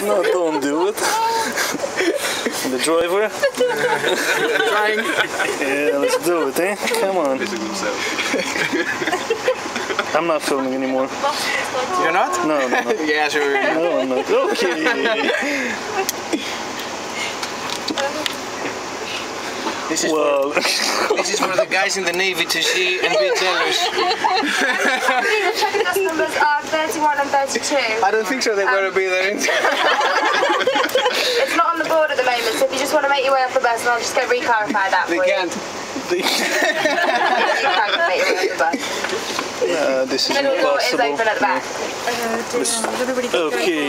in my face. No, don't do it. the driver? Trying. Yeah, let's do it, eh? Come on. I'm not filming anymore. You're not? No, no, no. yeah, sure. No, I'm not. Okay. This is, Well, for, this is for the guys in the Navy to see and be jealous. 31 and 32. I don't think so. They're going to be there. It's not on the board at the moment, so if you just want to make your way off the bus, and I'll just go re-clarify that They for you. can't. Re-clarify your way off the bus. uh, this is Middle door is impossible. open at the back. Okay.